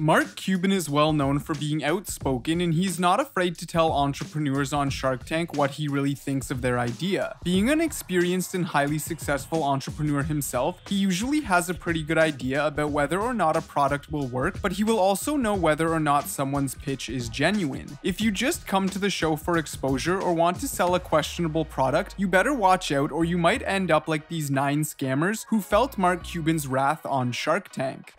Mark Cuban is well known for being outspoken and he's not afraid to tell entrepreneurs on Shark Tank what he really thinks of their idea. Being an experienced and highly successful entrepreneur himself, he usually has a pretty good idea about whether or not a product will work, but he will also know whether or not someone's pitch is genuine. If you just come to the show for exposure or want to sell a questionable product, you better watch out or you might end up like these nine scammers who felt Mark Cuban's wrath on Shark Tank.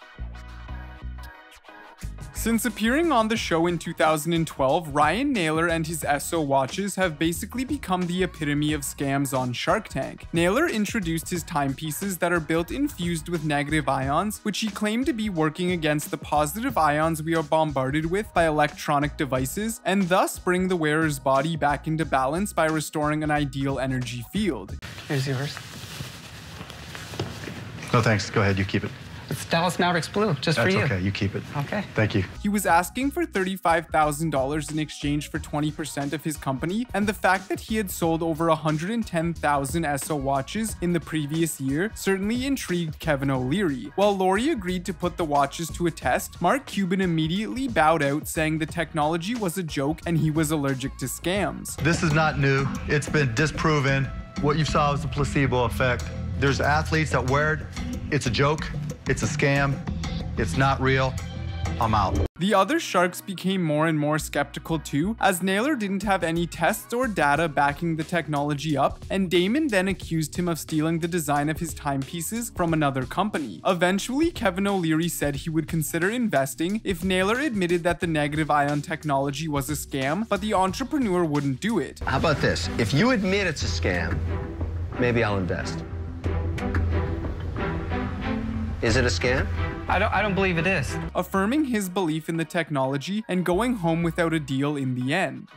Since appearing on the show in 2012, Ryan Naylor and his Esso watches have basically become the epitome of scams on Shark Tank. Naylor introduced his timepieces that are built infused with negative ions, which he claimed to be working against the positive ions we are bombarded with by electronic devices, and thus bring the wearer's body back into balance by restoring an ideal energy field. Here's yours. No thanks. Go ahead. You keep it. It's Dallas Mavericks blue, just That's for you. okay. You keep it. Okay. Thank you. He was asking for $35,000 in exchange for 20% of his company, and the fact that he had sold over 110,000 Esso watches in the previous year certainly intrigued Kevin O'Leary. While Lori agreed to put the watches to a test, Mark Cuban immediately bowed out, saying the technology was a joke and he was allergic to scams. This is not new. It's been disproven. What you saw was a placebo effect. There's athletes that wear it. It's a joke. It's a scam. It's not real. I'm out. The other sharks became more and more skeptical too, as Naylor didn't have any tests or data backing the technology up, and Daymond then accused him of stealing the design of his timepieces from another company. Eventually, Kevin O'Leary said he would consider investing if Naylor admitted that the negative ion technology was a scam, but the entrepreneur wouldn't do it. How about this? If you admit it's a scam, maybe I'll invest. Is it a scam? I don't, I don't believe it is. affirming his belief in the technology and going home without a deal in the end.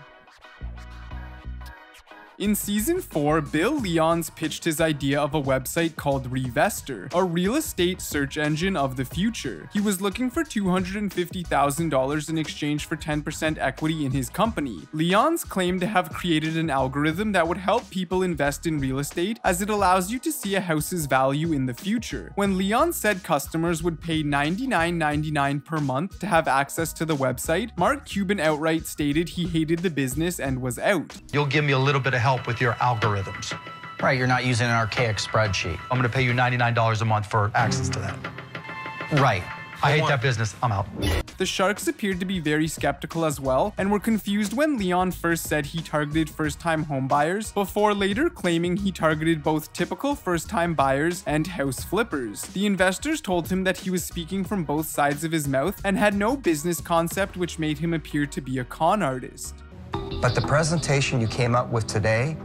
In season 4, Bill Leons pitched his idea of a website called Revestor, a real estate search engine of the future. He was looking for $250,000 in exchange for 10% equity in his company. Leons claimed to have created an algorithm that would help people invest in real estate as it allows you to see a house's value in the future. When Leon said customers would pay $99.99 per month to have access to the website, Mark Cuban outright stated he hated the business and was out. You'll give me a little bit of help with your algorithms. Right, you're not using an archaic spreadsheet. I'm going to pay you $99 a month for access to that. Right. I hate that business. I'm out. The Sharks appeared to be very skeptical as well, and were confused when Leon first said he targeted first-time homebuyers, before later claiming he targeted both typical first-time buyers and house flippers. The investors told him that he was speaking from both sides of his mouth and had no business concept which made him appear to be a con artist. But the presentation you came up with today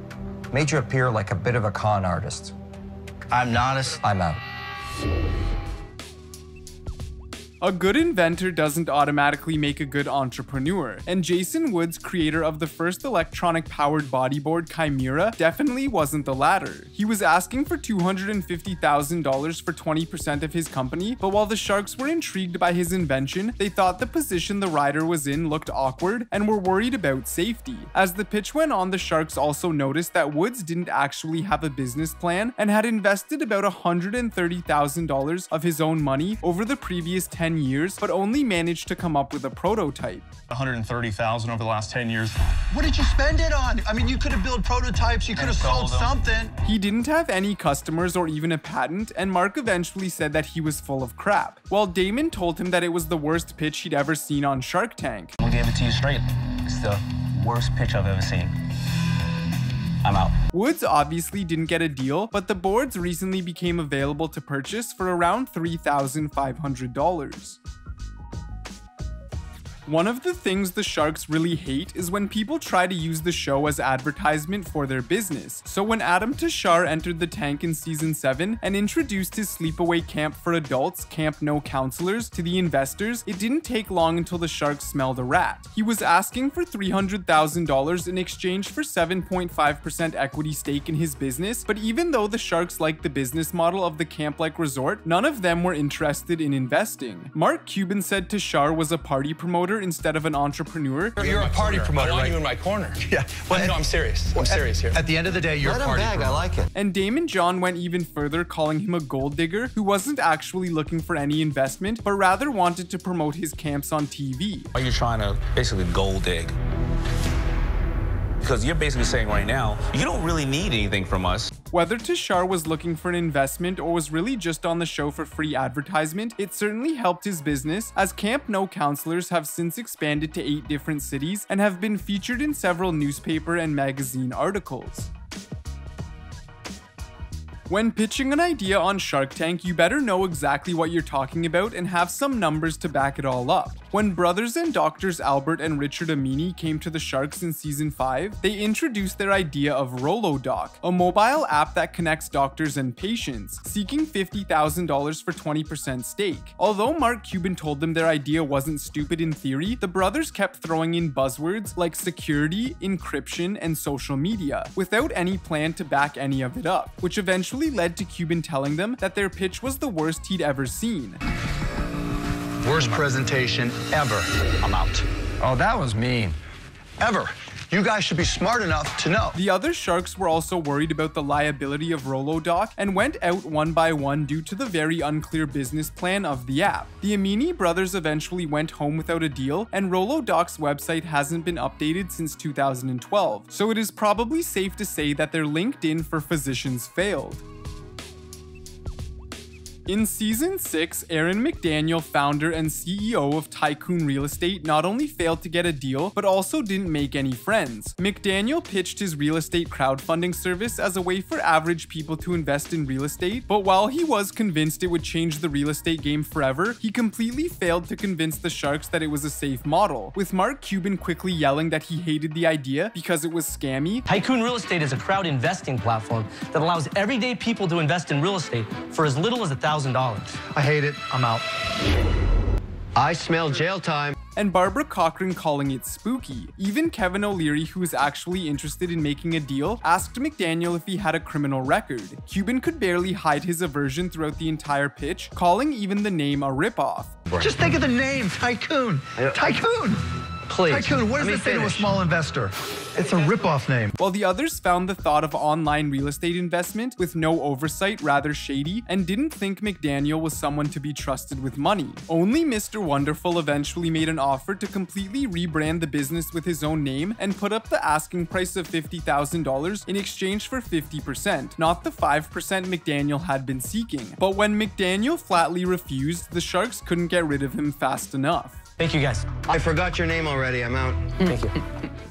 made you appear like a bit of a con artist. I'm not a. I'm out. A good inventor doesn't automatically make a good entrepreneur, and Jason Woods, creator of the first electronic powered bodyboard Chimera, definitely wasn't the latter. He was asking for $250,000 for 20% of his company, but while the Sharks were intrigued by his invention, they thought the position the rider was in looked awkward and were worried about safety. As the pitch went on, the Sharks also noticed that Woods didn't actually have a business plan and had invested about $130,000 of his own money over the previous 10 years, but only managed to come up with a prototype. 130,000 over the last 10 years. What did you spend it on? I mean, you could have built prototypes. You could have sold sold them. something. He didn't have any customers or even a patent, and Mark eventually said that he was full of crap, while Daymond told him that it was the worst pitch he'd ever seen on Shark Tank. I'm gonna give it to you straight. It's the worst pitch I've ever seen. I'm out. Woods obviously didn't get a deal, but the boards recently became available to purchase for around $3,500. One of the things the Sharks really hate is when people try to use the show as advertisement for their business. So when Adam Tichauer entered the tank in season 7 and introduced his sleepaway camp for adults, Camp No Counselors, to the investors, it didn't take long until the Sharks smelled a rat. He was asking for $300,000 in exchange for 7.5% equity stake in his business, but even though the Sharks liked the business model of the camp-like resort, none of them were interested in investing. Mark Cuban said Tashar was a party promoter promoter instead of an entrepreneur. You're a party promoter, I want right? you in my corner. Yeah. Well, no, I'm serious. I'm serious here. At the end of the day, you're Let a him party bag. I like it. And Daymond John went even further, calling him a gold digger who wasn't actually looking for any investment, but rather wanted to promote his camps on TV. Are you trying to basically gold dig? Because you're basically saying right now, you don't really need anything from us. Whether Tichauer was looking for an investment or was really just on the show for free advertisement, it certainly helped his business, as Camp No counselors have since expanded to eight different cities and have been featured in several newspaper and magazine articles. When pitching an idea on Shark Tank, you better know exactly what you're talking about and have some numbers to back it all up. When brothers and doctors Albert and Richard Amini came to the Sharks in season 5, they introduced their idea of RoloDoc, a mobile app that connects doctors and patients, seeking $50,000 for 20% stake. Although Mark Cuban told them their idea wasn't stupid in theory, the brothers kept throwing in buzzwords like security, encryption, and social media, without any plan to back any of it up, which eventually led to Cuban telling them that their pitch was the worst he'd ever seen. Worst presentation ever. I'm out. Oh, that was mean. Ever. You guys should be smart enough to know. The other sharks were also worried about the liability of RoloDoc and went out one by one due to the very unclear business plan of the app. The Amini brothers eventually went home without a deal, and RoloDoc's website hasn't been updated since 2012, so it is probably safe to say that their LinkedIn for physicians failed. In season 6, Aaron McDaniel, founder and CEO of Tycoon Real Estate, not only failed to get a deal, but also didn't make any friends. McDaniel pitched his real estate crowdfunding service as a way for average people to invest in real estate, but while he was convinced it would change the real estate game forever, he completely failed to convince the Sharks that it was a safe model, with Mark Cuban quickly yelling that he hated the idea because it was scammy, Tycoon Real Estate is a crowd investing platform that allows everyday people to invest in real estate for as little as $1,000. I hate it. I'm out. I smell jail time. and Barbara Corcoran calling it spooky. Even Kevin O'Leary, who is actually interested in making a deal, asked McDaniel if he had a criminal record. Cuban could barely hide his aversion throughout the entire pitch, calling even the name a ripoff. Just think of the name, Tycoon. Tycoon. Please. Tycoon. What does let me it say to a small investor? It's a ripoff name. While the others found the thought of online real estate investment with no oversight rather shady and didn't think McDaniel was someone to be trusted with money. Only Mr. Wonderful eventually made an offer to completely rebrand the business with his own name and put up the asking price of $50,000 in exchange for 50%, not the 5% McDaniel had been seeking. But when McDaniel flatly refused, the Sharks couldn't get rid of him fast enough. Thank you, guys. I forgot your name already. I'm out. Thank you.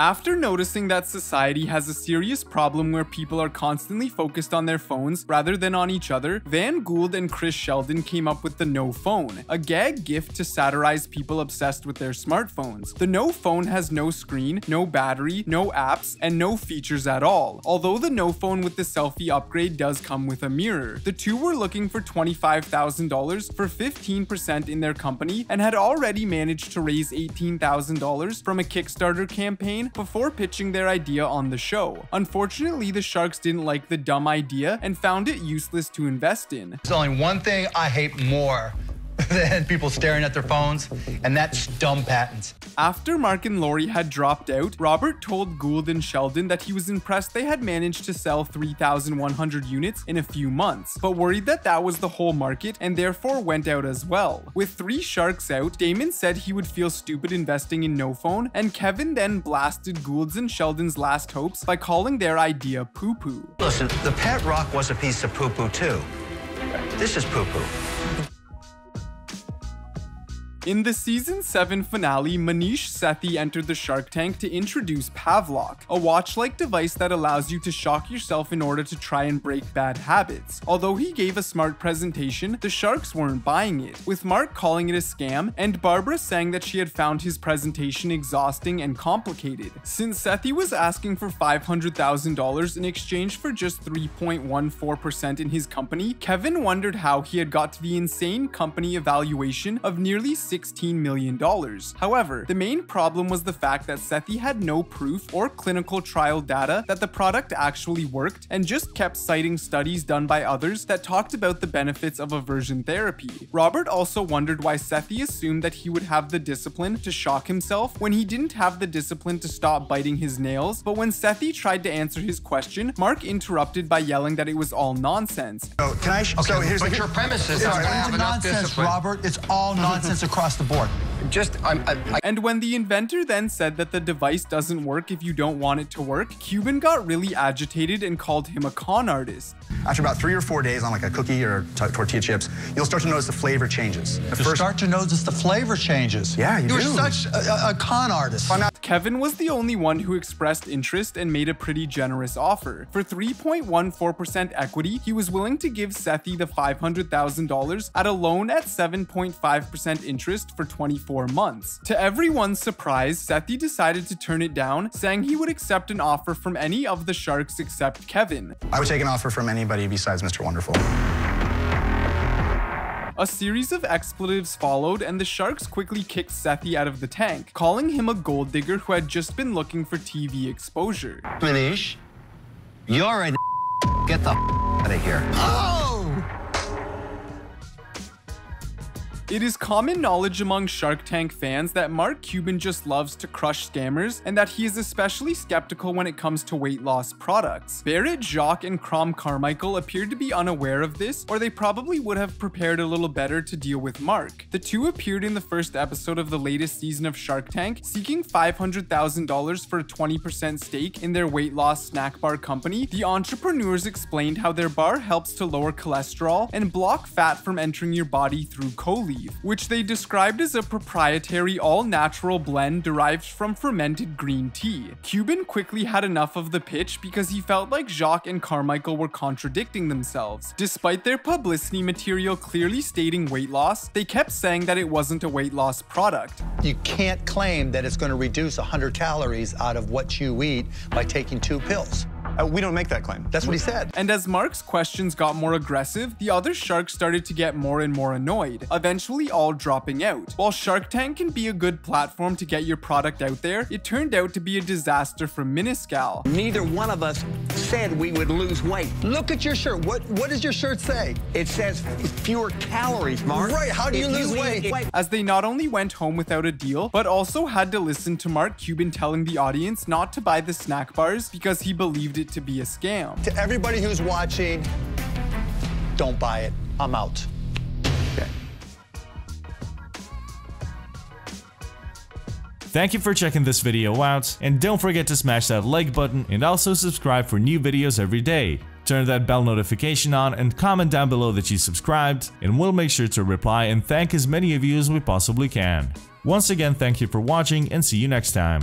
After noticing that society has a serious problem where people are constantly focused on their phones rather than on each other, Van Gould and Chris Sheldon came up with the No Phone, a gag gift to satirize people obsessed with their smartphones. The No Phone has no screen, no battery, no apps, and no features at all. Although the No Phone with the selfie upgrade does come with a mirror. The two were looking for $25,000 for 15% in their company and had already managed to raise $18,000 from a Kickstarter campaign before pitching their idea on the show. Unfortunately, the Sharks didn't like the dumb idea and found it useless to invest in. There's only one thing I hate more than people staring at their phones, and that's dumb patents. After Mark and Lori had dropped out, Robert told Gould and Sheldon that he was impressed they had managed to sell 3,100 units in a few months, but worried that that was the whole market and therefore went out as well. With three sharks out, Daymond said he would feel stupid investing in No Phone, and Kevin then blasted Gould's and Sheldon's last hopes by calling their idea poo poo. Listen, the pet rock was a piece of poo-poo too. This is poo-poo. In the season 7 finale, Maneesh Sethi entered the Shark Tank to introduce Pavlok, a watch-like device that allows you to shock yourself in order to try and break bad habits. Although he gave a smart presentation, the Sharks weren't buying it, with Mark calling it a scam and Barbara saying that she had found his presentation exhausting and complicated. Since Sethi was asking for $500,000 in exchange for just 3.14% in his company, Kevin wondered how he had got to the insane company evaluation of nearly $16 million. However, the main problem was the fact that Sethi had no proof or clinical trial data that the product actually worked and just kept citing studies done by others that talked about the benefits of aversion therapy. Robert also wondered why Sethi assumed that he would have the discipline to shock himself when he didn't have the discipline to stop biting his nails, but when Sethi tried to answer his question, Mark interrupted by yelling that it was all nonsense. So can I? Okay, so here's but the, your premise is it's, that I it's have enough nonsense, discipline. Robert. It's all nonsense across the board. Just, I'm, I, I, And when the inventor then said that the device doesn't work if you don't want it to work, Cuban got really agitated and called him a con artist. After about three or four days on like a cookie or t- tortilla chips, you'll start to notice the flavor changes. The You start to notice the flavor changes. Yeah, you You're do. such a, a, a con artist. Kevin was the only one who expressed interest and made a pretty generous offer. For 3.14% equity, he was willing to give Sethi the $500,000 at a loan at 7.5% interest for 24 months. To everyone's surprise, Sethi decided to turn it down, saying he would accept an offer from any of the sharks except Kevin. I would take an offer from anybody besides Mr. Wonderful. A series of expletives followed, and the sharks quickly kicked Sethi out of the tank, calling him a gold digger who had just been looking for TV exposure. Maneesh, you're a get the out of here. Oh! It is common knowledge among Shark Tank fans that Mark Cuban just loves to crush scammers and that he is especially skeptical when it comes to weight loss products. Barrett, Jacques, and Crom Carmichael appeared to be unaware of this, or they probably would have prepared a little better to deal with Mark. The two appeared in the first episode of the latest season of Shark Tank, seeking $500,000 for a 20% stake in their weight loss snack bar company. The entrepreneurs explained how their bar helps to lower cholesterol and block fat from entering your body through choline which they described as a proprietary all-natural blend derived from fermented green tea. Cuban quickly had enough of the pitch because he felt like Jacques and Carmichael were contradicting themselves. Despite their publicity material clearly stating weight loss, they kept saying that it wasn't a weight loss product. You can't claim that it's going to reduce 100 calories out of what you eat by taking two pills. Uh, we don't make that claim. That's what he said. And as Mark's questions got more aggressive, the other sharks started to get more and more annoyed, eventually all dropping out. While Shark Tank can be a good platform to get your product out there, it turned out to be a disaster for Miniscal. Neither one of us said we would lose weight. Look at your shirt. What What does your shirt say? It says fewer calories, Mark. Right, how do you If lose eat- weight? As they not only went home without a deal, but also had to listen to Mark Cuban telling the audience not to buy the snack bars because he believed it to be a scam. To everybody who's watching, don't buy it. I'm out. Okay. Thank you for checking this video out, and don't forget to smash that like button and also subscribe for new videos every day. Turn that bell notification on and comment down below that you subscribed, and we'll make sure to reply and thank as many of you as we possibly can. Once again, thank you for watching and see you next time.